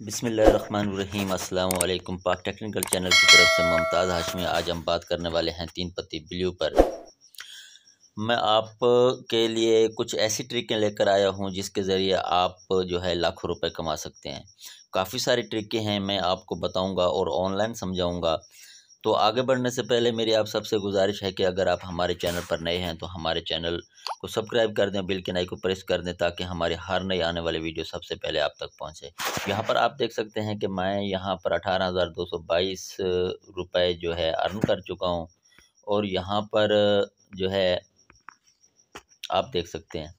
बिसमीम अल्लाम पाक technical channel की तरफ़ से मुमताज़ हाशमी, आज हम बात करने वाले हैं तीन पत्ती ब्लू पर। मैं आप के लिए कुछ ऐसी ट्रिकें लेकर आया हूँ, जिसके ज़रिए आप जो है लाखों रुपए कमा सकते हैं। काफ़ी सारी ट्रिकें हैं, मैं आपको बताऊँगा और ऑनलाइन समझाऊँगा। तो आगे बढ़ने से पहले मेरी आप सबसे गुजारिश है कि अगर आप हमारे चैनल पर नए हैं तो हमारे चैनल को सब्सक्राइब कर दें, बिल के नाई को प्रेस कर दें, ताकि हमारे हर नई आने वाले वीडियो सबसे पहले आप तक पहुँचे। यहाँ पर आप देख सकते हैं कि मैं यहाँ पर अठारह हज़ार दो सौ बाईस रुपये जो है अर्न कर चुका हूँ, और यहाँ पर जो है आप देख सकते हैं।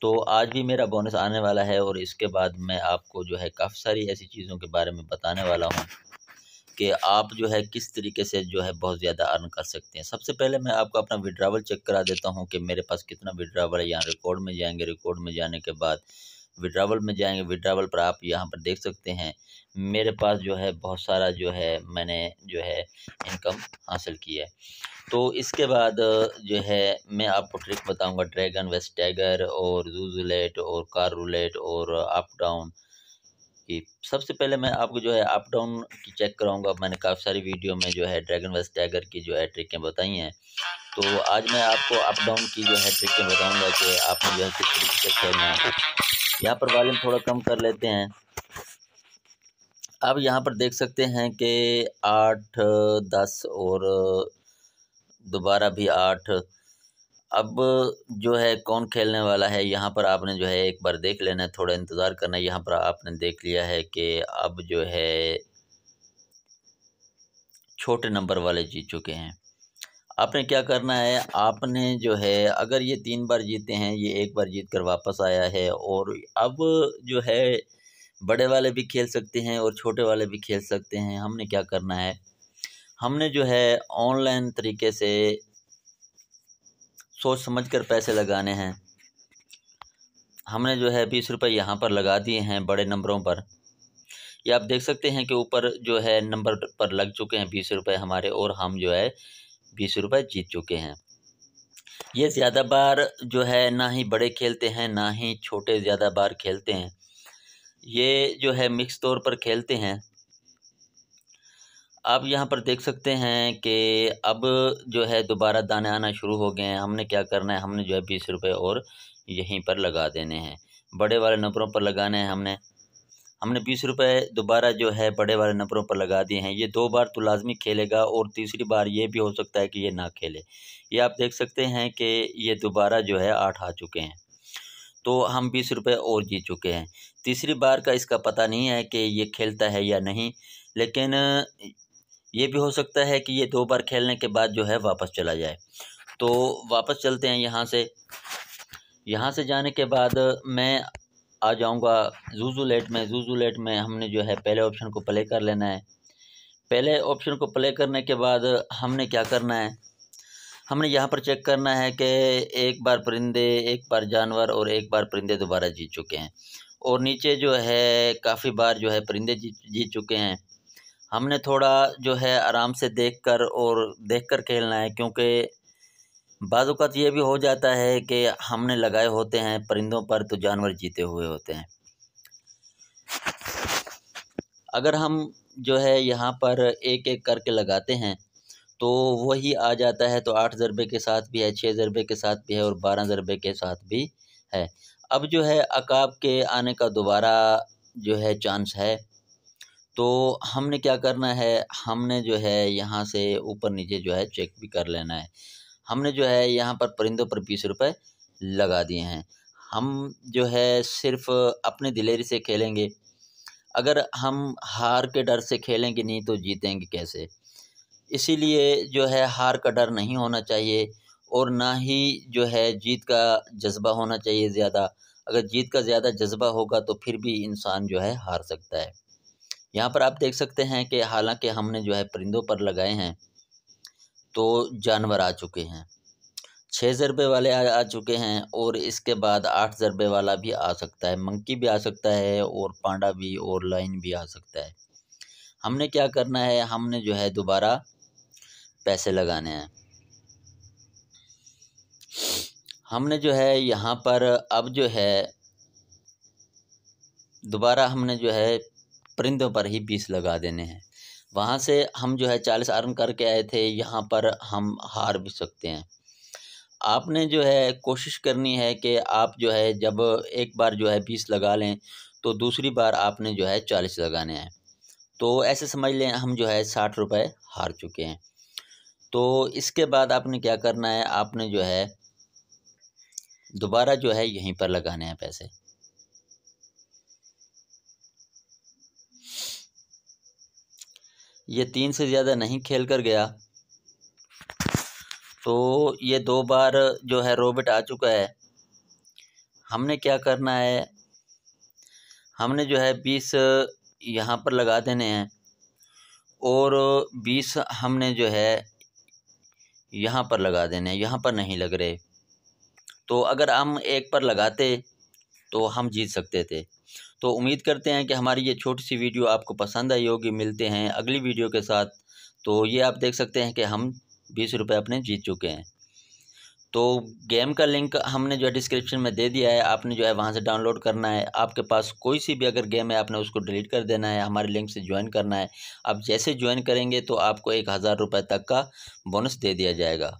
तो आज भी मेरा बोनस आने वाला है, और इसके बाद मैं आपको जो है काफ़ी सारी ऐसी चीज़ों के बारे में बताने वाला हूँ। कि आप जो है किस तरीके से जो है बहुत ज़्यादा अर्न कर सकते हैं। सबसे पहले मैं आपको अपना विड्रावल चेक करा देता हूँ कि मेरे पास कितना विड्रावल है। यहाँ रिकॉर्ड में जाएँगे, रिकॉर्ड में जाने के बाद विड्रावल में जाएँगे, विड्रावल पर आप यहाँ पर देख सकते हैं। मेरे पास जो है बहुत सारा जो है मैंने जो है इनकम हासिल की है। तो इसके बाद जो है मैं आपको ट्रिक बताऊँगा, ड्रैगन वेस्ट टैगर और जूजुलेट और कार रूलेट और अप डाउन। कि सबसे पहले मैं आपको जो है अप डाउन की चेक कराऊँगा। मैंने काफ़ी सारी वीडियो में जो है ड्रैगन वेस्ट टैगर की जो है ट्रिकें बताई हैं। तो आज मैं आपको अप डाउन की जो है ट्रिकें बताऊँगा कि आपने जो है किस तरीके से खेलना है। यहाँ पर वॉल्यूम थोड़ा कम कर लेते हैं। अब यहाँ पर देख सकते हैं कि आठ, दस और, दोबारा भी आठ अब जो है कौन खेलने वाला है? यहाँ पर आपने जो है एक बार देख लेना है, थोड़ा इंतज़ार करना है। यहाँ पर आपने देख लिया है कि अब जो है छोटे नंबर वाले जीत चुके हैं। आपने क्या करना है? आपने जो है, अगर ये तीन बार जीते हैं, ये एक बार जीत कर वापस आया है और अब जो है बड़े वाले भी खेल सकते हैं और छोटे वाले भी खेल सकते हैं, हमने क्या करना है? हमने जो है ऑनलाइन तरीके से सोच समझ कर पैसे लगाने हैं। हमने जो है बीस रुपये यहाँ पर लगा दिए हैं बड़े नंबरों पर। ये आप देख सकते हैं कि ऊपर जो है नंबर पर लग चुके हैं बीस रुपये हमारे और हम जो है बीस रुपये जीत चुके हैं। ये ज़्यादा बार जो है ना ही बड़े खेलते हैं, ना ही छोटे ज़्यादा बार खेलते हैं। ये जो है मिक्स तौर पर खेलते हैं। आप यहाँ पर देख सकते हैं कि अब जो है दोबारा दाने आना शुरू हो गए हैं। हमने क्या करना है? हमने जो है बीस रुपये और यहीं पर लगा देने हैं। बड़े वाले नंबरों पर लगाने हैं हमने। हमने बीस रुपये दोबारा जो है बड़े वाले नंबरों पर लगा दिए हैं। ये दो बार तो लाजमी खेलेगा और तीसरी बार ये भी हो सकता है कि ये ना खेले। ये आप देख सकते हैं कि ये दोबारा जो है आठ आ चुके हैं। तो हम बीस रुपये और जीत चुके हैं। तीसरी बार का इसका पता नहीं है कि ये खेलता है या नहीं, लेकिन ये भी हो सकता है कि ये दो बार खेलने के बाद जो है वापस चला जाए। तो वापस चलते हैं यहाँ से। यहाँ से जाने के बाद मैं आ जाऊँगा जूजू लेट में। जूजू लेट में हमने जो है पहले ऑप्शन को प्ले कर लेना है। पहले ऑप्शन को प्ले करने के बाद हमने क्या करना है? हमने यहाँ पर चेक करना है कि एक बार परिंदे, एक बार जानवर और एक बार परिंदे दोबारा जीत चुके हैं। और नीचे जो है काफ़ी बार जो है परिंदे जीत जीत चुके हैं। हमने थोड़ा जो है आराम से देखकर और देखकर खेलना है, क्योंकि बाज़ात ये भी हो जाता है कि हमने लगाए होते हैं परिंदों पर तो जानवर जीते हुए होते हैं। अगर हम जो है यहाँ पर एक एक करके लगाते हैं तो वही आ जाता है तो आठ ज़रबे के साथ भी है छः ज़रबे के साथ भी है और बारह ज़रबे के साथ भी है। अब जो है अकाब के आने का दोबारा जो है चांस है। तो हमने क्या करना है? हमने जो है यहाँ से ऊपर नीचे जो है चेक भी कर लेना है। हमने जो है यहाँ पर परिंदों पर बीस रुपये लगा दिए हैं। हम जो है सिर्फ़ अपने दिलेरी से खेलेंगे। अगर हम हार के डर से खेलेंगे नहीं तो जीतेंगे कैसे? इसीलिए जो है हार का डर नहीं होना चाहिए और ना ही जो है जीत का जज्बा होना चाहिए ज़्यादा। अगर जीत का ज़्यादा जज्बा होगा तो फिर भी इंसान जो है हार सकता है। यहाँ पर आप देख सकते हैं कि हालाँकि हमने जो है परिंदों पर लगाए हैं तो जानवर आ चुके हैं। छः ज़रबे वाले आ, आ चुके हैं और इसके बाद आठ ज़रबे वाला भी आ सकता है मंकी भी आ सकता है और पांडा भी और लाइन भी आ सकता है। हमने क्या करना है हमने जो है दोबारा पैसे लगाने हैं। हमने जो है यहाँ पर अब जो है दोबारा हमने जो है परिंदों पर ही बीस लगा देने हैं। वहाँ से हम जो है चालीस अर्न करके आए थे, यहाँ पर हम हार भी सकते हैं। आपने जो है कोशिश करनी है कि आप जो है जब एक बार जो है बीस लगा लें तो दूसरी बार आपने जो है चालीस लगाने हैं। तो ऐसे समझ लें, हम जो है साठ रुपये हार चुके हैं। तो इसके बाद आपने क्या करना है? आपने जो है दोबारा जो है यहीं पर लगाने हैं पैसे। ये तीन से ज़्यादा नहीं खेल कर गया। तो ये दो बार जो है रोबोट आ चुका है। हमने क्या करना है? हमने जो है बीस यहाँ पर लगा देने हैं और बीस हमने जो है यहाँ पर लगा देने हैं, यहाँ पर नहीं लग रहे। तो अगर हम एक पर लगाते तो हम जीत सकते थे। तो उम्मीद करते हैं कि हमारी ये छोटी सी वीडियो आपको पसंद आई होगी। मिलते हैं अगली वीडियो के साथ। तो ये आप देख सकते हैं कि हम बीस रुपये अपने जीत चुके हैं। तो गेम का लिंक हमने जो है डिस्क्रिप्शन में दे दिया है। आपने जो है वहाँ से डाउनलोड करना है। आपके पास कोई सी भी अगर गेम है, आपने उसको डिलीट कर देना है। हमारे लिंक से ज्वाइन करना है। आप जैसे ज्वाइन करेंगे तो आपको एक हज़ार रुपये तक का बोनस दे दिया जाएगा।